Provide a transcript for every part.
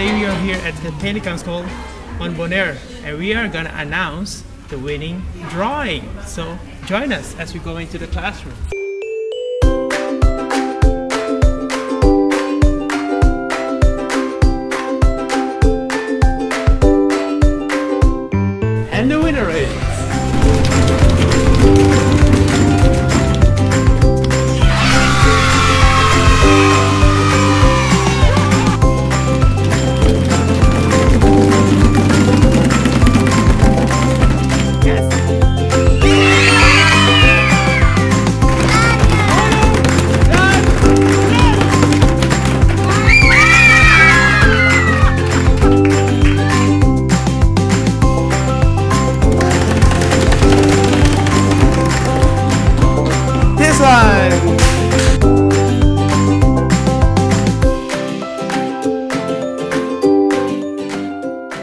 today we are here at the Pelican School on Bonaire and we are gonna announce the winning drawing. So join us as we go into the classroom.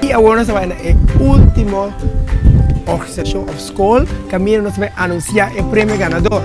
Y ahora se va en el último Organization of School. Camino nos va a anunciar el premio ganador.